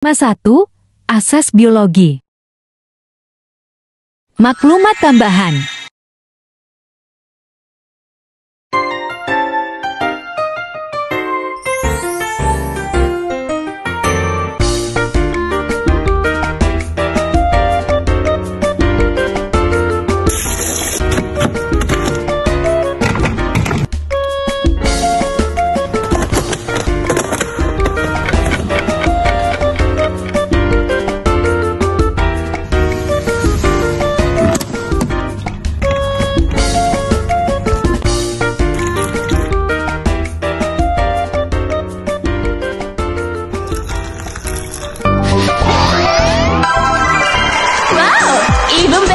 Mas 1. Asas biologi Maklumat tambahan E vamos